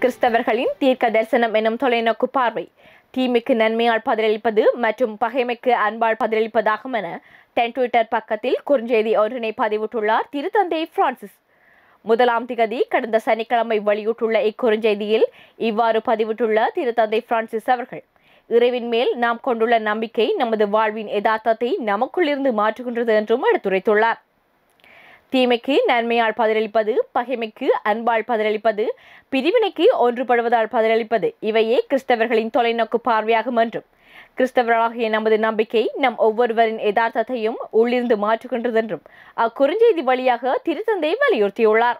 கிறிஸ்தவர்களின் தீர்க்க தரிசனம் எனும் தொலைநோக்கு பார்வை. தீமைக்கு நன்மையால் பதிலளிப்பது மற்றும் பகைமைக்கு அன்பால் பதிலளிப்பதாகும் என டென் ட்விட்டர் பக்கத்தில் குறுஞ்செய்தி ஒன்றினை பதிவிட்டுள்ளார் திருத்தந்தை பிரான்சிஸ். முதலாம் திகதி கடந்த சனிக்கிழமை வெளியிட்டுள்ள இக்குறுஞ்செய்தியில் இவ்வாறு பதிவிட்டுள்ள திருத்தந்தை பிரான்சிஸ் அவர்கள் இறைவின் மேல் நாம் கொண்டுள்ள நம்பிக்கை நமது வாழ்வின் யதார்த்தத்தை நமக்குள்ளிருந்து மாற்றுகின்றது என்றும் எடுத்துரைத்துள்ளார். தீமைக்கு நன்மையால் பதிலளிப்பது பகைமைக்கு அன்பால் பதிலளிப்பது பிரிவினைக்கு ஒன்றுபடுவதால் பதிலளிப்பது இவையே கிறிஸ்தவர்களின் தொலைநோக்கு பார்வையாகும் என்றும். கிறிஸ்தவர்களாகிய நமது நம்பிக்கை நம் ஒவ்வொருவரின் யதார்த்தத்தையும் உள்ளிருந்து மாற்றுகின்றதென்றும் அக்குறுஞ்செய்தி வழியாக திருத்தந்தை வலியுறுத்தியுள்ளார்.